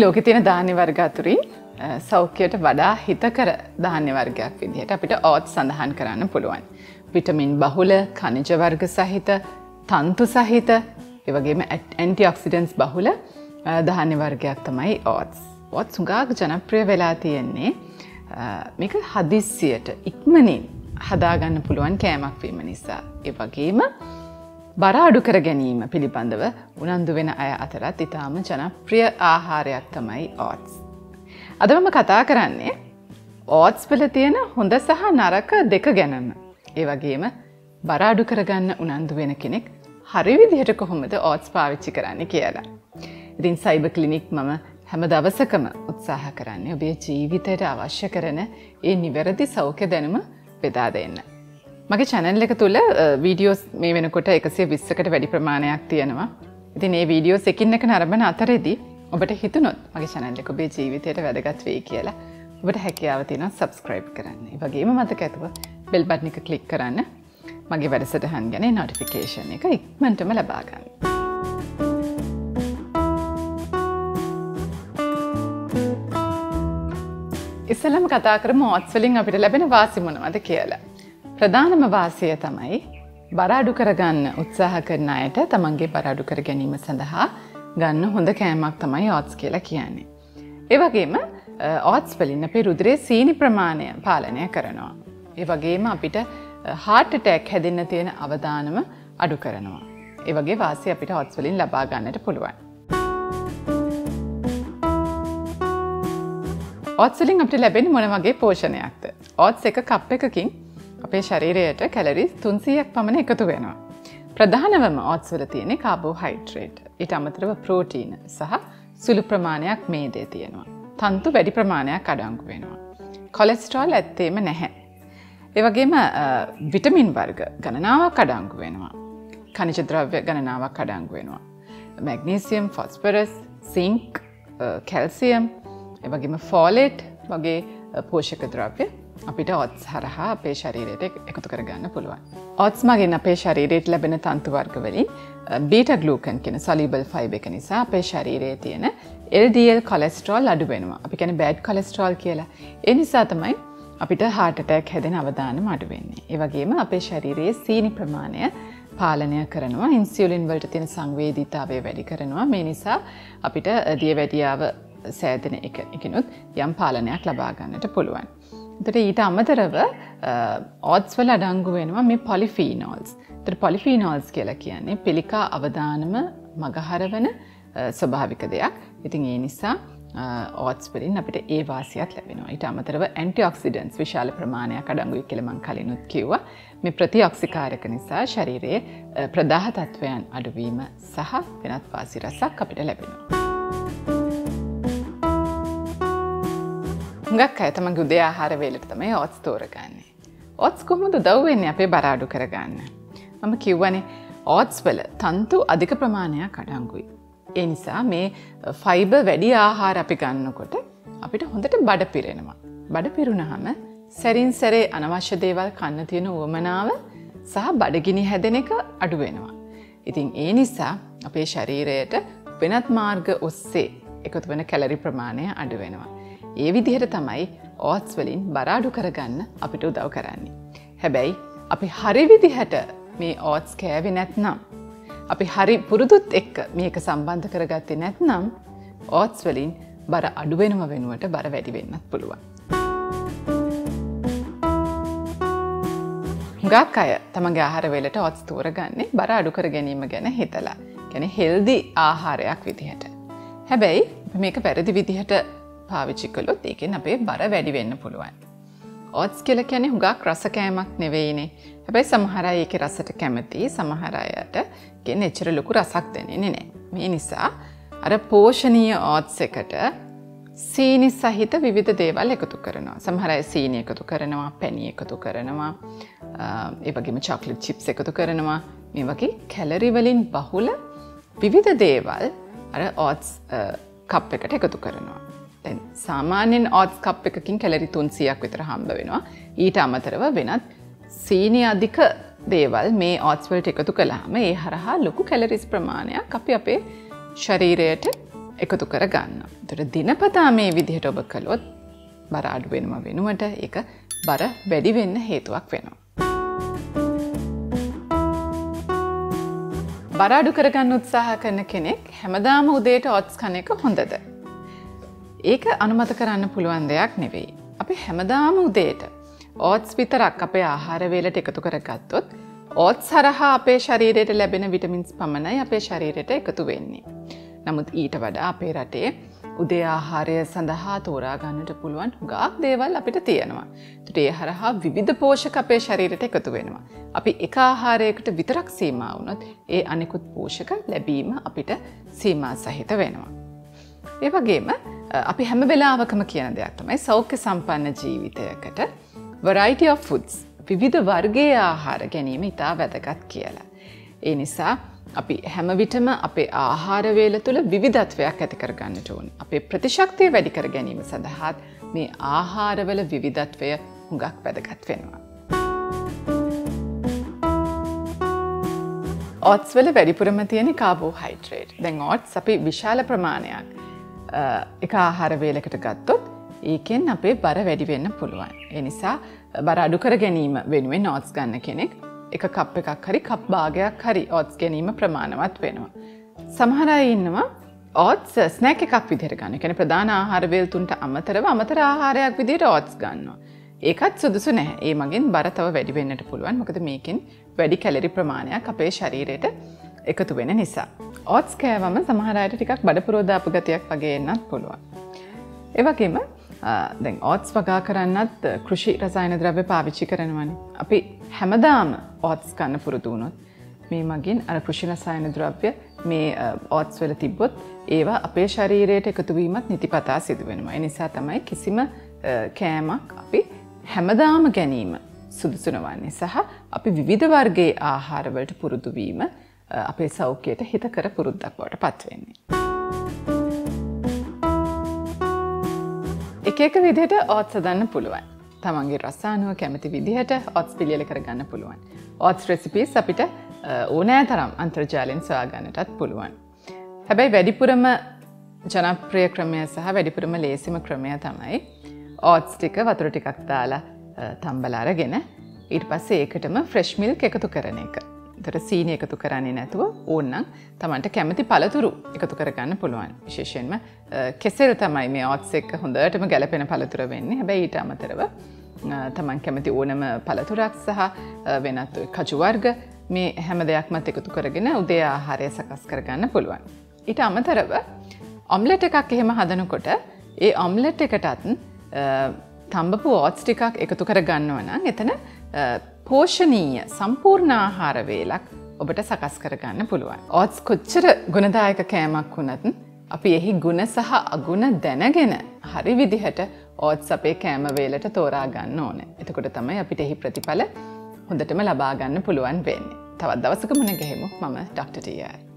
මේ ලෝක තියෙන ධාන්‍ය වර්ග අතුරින් සෞඛ්‍යයට වඩා හිතකර ධාන්‍ය වර්ගයක් විදිහට අපිට ඕත් සඳහන් කරන්න පුළුවන්. විටමින් බහුල කනිජ වර්ග සහිත තන්තු සහිත එවගේම ඇන්ටි ඔක්සිඩන්ස් බහුල ධාන්‍ය වර්ගයක් තමයි ඕත්ස්. ඔත් සුගාක් ජනප්‍රිය වෙලා තියෙන්නේ මේක හදිස්සියට ඉක්මනින් හදාගන්න පුළුවන් කෑමක් වීම නිසා. ඒ වගේම බර අඩු කර ගැනීම පිළිබඳව උනන්දු වෙන අය අතරත් ඉතාම ජනප්‍රිය ආහාරයක් තමයි ඕත්ස්. අදමම කතා කරන්නේ ඕත්ස් වල තියෙන හොඳ සහ නරක දෙක ගැනම. ඒ වගේම බර අඩු කරගන්න උනන්දු වෙන කෙනෙක් හරි විදිහට කොහොමද ඕත්ස් පාවිච්චි කරන්න කියලා. ඉතින් සයිබ කලිනික් මම හැම දවසකම උත්සාහ කරන්නේ ඔබේ ජීවිතයට අවශ්‍ය කරන ඒ නිවැරදි සෞඛ්‍ය දැනුම බෙදා දෙන්න. මගේ චැනල් එක තුළ වීඩියෝස් මේ වෙනකොට එකසේ විස්සකට වැඩි ප්‍රමාණයක් තියෙනවා. ඉතින් ඒ වීඩියෝස් එකින් එක නරඹන අතරෙදී ඔබට හිතුනොත් මගේ චැනල් එක ඔබේ ජීවිතයට වැදගත් වෙයි කියලා ඔබට හැකියාව තියෙනවා සබස්ක්‍රයිබ් කරන්න. ඒ වගේම මතක ඇතුව බෙල් බටන් එක ක්ලික් කරන්න. මගේ වැඩසටහන් ගැන නොටිෆිකේෂන් එක ඉක්මනටම ලබා ගන්න. ඉස්සලම කතා කරමු ඕට්ස් වලින් අපිට ලැබෙන වාසි මොනවද කියලා. ප්‍රධානම වාසිය තමයි බරාඩු කරගන්න උත්සාහ කරන අයට තමන්ගේ බරාඩු කර ගැනීම සඳහා ගන්න හොඳ කෑමක් තමයි ඕත්ස් කියලා කියන්නේ. ඒවගේම ඕත්ස් වලින් අපේ රුදුරේ සීනි ප්‍රමාණය පාලනය කරනවා. ඒ වගේම අපිට හාට ටැක් හැදන්න තියෙන අවධානම අඩු කරනවා. ඒ වගේ වාසි අපිට හොත්ස් වලින් ලබා ගන්නට පුළුවන්. ඔත්සලින් අපට ලැබෙන මොන වගේ පෝෂණයක්ද. ඔත්ස් එක කප් එකකින් අපේ ශරීරයට කැලරිස් තුන්සියක් පමණ එකතු වෙනවා. ප්‍රධානවම ඔත්ස්වල තියෙනෙ කාබෝ හයිට්‍රේට් ඉට අමතරව ප්‍රෝටීන සහ සුළු ප්‍රමාණයක් මේදේ තියෙනවා. තන්තු වැඩි ප්‍රමාණයක් අඩංගු වෙනවා. කොලෙස්ට්‍රෝල් ඇත්තේම නැහැ. ඒවගේම විටමින් වර්ග ගණනාවක් අඩංගු වෙනවා. කනිජ ද්‍රව්‍ය ගණනාවක් අඩංගු වෙනවා. මැගනීසියම් ෆොස්පරස් සිංක් කැල්සියම් එවගේම ෆෝලෙට් වගේ පෝෂක ද්‍රව්‍ය අපිට ඔත්ස් හරහා අපේ ශරීරයට එකතු කරගන්න පුළුවන්. ඔත්ස් මගෙන් අපේ ශරීරයට ලැබෙන තන්තුවර්ගවලින් බීට ගලූකන් කෙන සලිබල් ෆයිබ එක නිසා අපේ ශරීරයේ තියෙන එල්ඩල් කොලෙස්ට්‍රෝල් අඩු වෙනවා අපි කැන බෑඩ් කොලෙස්ට්‍රෝල් කියලා. ඒ නිසා තමයි අපිට හාටටැක් හැදෙන අවධාන මඩුවෙන්නේ. ඒවගේම අපේ ශරීරයේ සීනි ප්‍රමාණය පාලනය කරනවා ඉන්සියලින් වලට තියෙන සංවේදීතාවය වැඩි කරනවා මේ නිසා අපිට දිය වැඩියාව සෑදන එකනුත් යම් පාලනයක් ලබාගන්නට පුළුවන්. තට ඊට අමතරව ඕත්ස්වල අඩංගු වෙනවා මේ පොලිෆීනෝල්ස් තර පොලිෆීනෝල්ස් කියලා කියන්නේ පිළිකා අවධානම මගහරවන ස්වභාවික දෙයක්. ඉතින් ඒ නිසා ඕත්ස්පරින් අපිට ඒ වාසියත් ලැබෙනවා. ඊට අමතරව ඇන්ටි ඔක්සිඩන්ස් විශාල ප්‍රමාණයක් අඩංගුයි කෙළමං කලිනුත් කිව්ව. මේ ප්‍රති ඔක්සිකාරක නිසා ශරීරයේ ප්‍රදාහ තත්ත්වයන් අඩුවීම සහ වෙනත් වාසි රසක් අපිට ලැබෙනවා. හුඟක් අය තමගේ උදේ ආහාර වේලට තමයි ඔත්ස් තෝරගන්නේ. ඔත්ස් කොහොමද දව්වෙන්නේ අපේ බරාඩු කරගන්න. මම කිව්වනේ ඕත්ස් වල තන්තු අධික ප්‍රමාණයක් අඩංගුයි. ඒ නිසා මේ ෆයිබ වැඩි ආහාර අපි ගන්නකොට අපිට හොඳට බඩ පිරෙනවා. බඩ පිරුණහම සැරින් සැරේ අනවශ්‍ය දේවල් කන්න තියෙන උවමනාව සහ බඩගිනි හැදෙන එක අඩුවෙනවා. ඉතින් ඒ නිසා අපේ ශරීරයට වෙනත් මාර්ග ඔස්සේ එකතු වෙන කැලරි ප්‍රමාණය අඩුවෙනවා. ඒ විදිහට තමයි ඕත්ස් වලින් බරාඩු කරගන්න අපිට උදව් කරන්නේ. හැබැයි අපි හරි විදිහට මේ ඕත්ස් කෑවි නැත්නම්. අපි හරි පුරුදුත් එක්ක මේක සම්බන්ධ කරගත්තේ නැත්නම් ඕත්ස් වලින් බර අඩුවෙනම වෙනුවට බර වැඩි වෙන්නත් පුළුවන්. ගක් අය තමගේ ආහාරවෙලට ඔත්ස් තෝරගන්නේ බර අඩු කර ගැනීම ගැන හිතලා ගැන හෙල්දි ආහාරයක් විදිහට. හැබැයි මේක පැරදි විදිහට පාවිච්චි කළොත් ඒකෙන් අපේ බර වැඩි වෙන්න පුළුවන්. ඕත්ස් කියල කැනෙ හුගක් රසකෑමක් නෙවෙයිනේ හැබැයි සමහරය ඒක රසට කැමති සමහරයට ගෙන් එච්චර ලොකු රසක් දෙනෙන නෑ. මේ නිසා අර පෝෂණීය ඕත්ස එකට සීනි සහිත විවිධ දේවල් එකතු කරනවා. සමහරය සීනි එකතු කරනවා පැණි එකතු කරනවා ඒවගේම චොක්ලට් චිප්ස් එකතු කරනවා මේ වගේ කැලරිවලින් බහුල විවිධ දේවල් අර ඕත්ස් කප් එකට එකතු කරනවා. සාමාන්‍යෙන් ඕත්ස් කප් එකකින් කැලරි තුන්සියක් විතර හම්බ වෙනවා. ඊට අමතරව වෙනත් සීනි අධික දේවල් මේ ඕත්ස්වල්ට එකතු කළාම ඒ හරහා ලොකු කැලරිස් ප්‍රමාණයක් අපි අපේ ශරීරයට එකතු කර ගන්න. තොට දිනපතා මේ විදිහට ඔබ කළොත් බර අඩුවෙනම වෙනුවට එක බර වැඩි වෙන්න හේතුවක් වෙනවා. බරාඩු කරගන්න උත්සාහ කරන කෙනෙක් හැමදාම උදේට ඔත්ස් කන එක හොඳද. ඒක අනුමත කරන්න පුළුවන් දෙයක් නෙවෙයි. අපි හැමදාම උදේට ඕත්ස් විතරක් අපේ ආහාරවේලට එකතු කරගත්තොත් ඕත් සරහා අපේ ශරීරයට ලැබෙන විටමින්ස් පමණයි අපේ ශරීරයට එකතු වෙන්නේ. නමුත් ඊට වඩා අපේ රටේ උදේ ආහාරය සඳහා තෝරාගන්නට පුළුවන් හුගක් දේවල් අපිට තියෙනවා. තුට ඒ හරහා විවිධ පෝෂක අපේ ශරීරයට එකතු වෙනවා. අපි එක ආහාරයකට විතරක් සීමා වුණොත් ඒ අනෙකුත් පෝෂක ලැබීම අපිට සීමා සහිත වෙනවා. ඒ වගේම අපි හැම වෙලාවකම කියන දෙයක් තමයි සෞඛ්‍ය සම්පන්න ජීවිතයකට variety of foods විවිධ වර්ගයේ ආහාර ගැනීම ඉතා වැදගත් කියලා. ඒ නිසා අපි හැමවිටම අපේ ආහාරවේල තුළ විවිධත්වයක් ඇති කරගන්නට ඕන. අපේ ප්‍රතිශක්තිය වැඩි කර ගැනීම සඳහාත් මේ ආහාරවල විවිධත්වය හුඟක් වැදගත් වෙනවා. ඔත්ස්වල වැඩිපුරම තියෙන කාබෝ හයිට්‍රේට් දැන් ඔට්ස් අපි විශාල ප්‍රමාණයක් එක ආහාරවේලකට ගත්තොත් ඒකෙන් අපේ බර වැඩි වෙන්න පුළුවන්. එනිසා බර අඩු කර ගැනීම වෙනුවෙන් නෝත්ස් ගන්න කෙනෙක් එක කප් එකක් හරි කප් භාගයක් හරි ඕත්ස් ගැනීම ප්‍රමාණවත් වෙනවා. සමහරයි ඉන්නවා ඕත්ස් ස්නැක් එකක් විදිර ගන්න කැන ප්‍රධාන ආහාරවේල්තුන්ට අමතරව අමතර ආහාරයක් විදිට ඕත්ස් ගන්නවා. ඒකත් සුදුසු නැහැ ඒ මගින් බරතව වැඩි වෙන්නට පුළුවන් මොකද මේකින් වැඩි කැලරි ප්‍රමාණයක් අපේ ශරීරයට එකතු වෙන නිසා. ඕත්ස් කෑවම සමහරයට ටිකක් බඩ පුරෝධාප ගතියක් වගේ එන්නත් පුළුවන්. ඒවගේම දැන් ඕත්ස් වගා කරන්නත් කෘෂි රසායන ද්‍රව්‍ය පාවිච්චි කරනවන. අපි හැමදාම ඕත්ස් කන්න පුරුදුුණොත් මේ මගින් අර කෘෂි රසායන ද්‍රව්‍ය මේ ඕත්ස් වෙල තිබ්බොත් ඒවා අපේ ශරීරයට එකතුවීමත් නිතිපතා සිදුවෙනවා. එනිසා තමයි කිසිම කෑමක් අපි හැමදාම ගැනීම සුදුසුනවන්නේ සහ අපි විවිධ වර්ගේ ආහාරවලට පුරුදුවීම අපේ සෞඛ්‍යයට හිතකර පුරුද්දක් බවට පත්වෙන්නේ. එක එක විදිහට ඕත් සදන්න පුළුවන්. තමන්ගේ රස්සානුව කැමති විදිහට ඔත්ස් පිළියල කරගන්න පුළුවන්. ඔත්ස් රෙසිපිස් අපිට ඕනෑ තරම් අන්තර්ජාලෙන් සොයාගන්නටත් පුළුවන්. හැබැයි වැඩිපුරම ජනප්‍රිය ක්‍රමය සහ වැඩිපුරම ලේසිම ක්‍රමය තමයි ඕත්ස් ටික වතුර ටිකක් දාලා තම්බලාරගෙන ඊට පස්සේ ඒකටම ෆ්‍රෙශ්මිල් එකතු කරන එක. තර සීනය එකතු කරන්නේ නැතුව ඕන්නම් තමන්ට කැමති පළතුරු එකතු කරගන්න පුළුවන් විශේෂයෙන්ම කෙසෙල් තමයි මේ ඔත්ස එක් හොඳටම ගැලපෙන පළතුර වෙන්නේ හැබැයි ඊට අමතරව තමන් කැමති ඕනම පළතුරක් සහ වෙනත් කජුවර්ග මේ හැම දෙයක්මත් එකතු කරගෙන උදේ ආහාරය සකස් කරගන්න පුළුවන්. ඊට අමතරව ඔම්ලෙට එකක් එහෙම හදනකොට ඒ ඔම්ලෙට් එකටත් තම්බපු ඕත්ස් ටිකක් එකතු කර ගන්නවනම් එතන පෝෂණීය සම්පූර්ණ ආහාර වේලක් ඔබට සකස් කරගන්න පුළුවන්. ඕත්ස් කොච්චර ගුණදායක කෑමක් වුණත් අපි එහි ගුණ සහ අගුණ දැනගෙන හරි විදිහට ඕත්ස් අපේ කෑමවේලට තෝරා ගන්න ඕන. එතකොට තමයි අපිට එහි ප්‍රතිඵල හොඳටම ලබාගන්න පුළුවන් වෙන්නේ. තවත් දවසක මුණ ගැහෙමු මම ඩක්ටටියර්.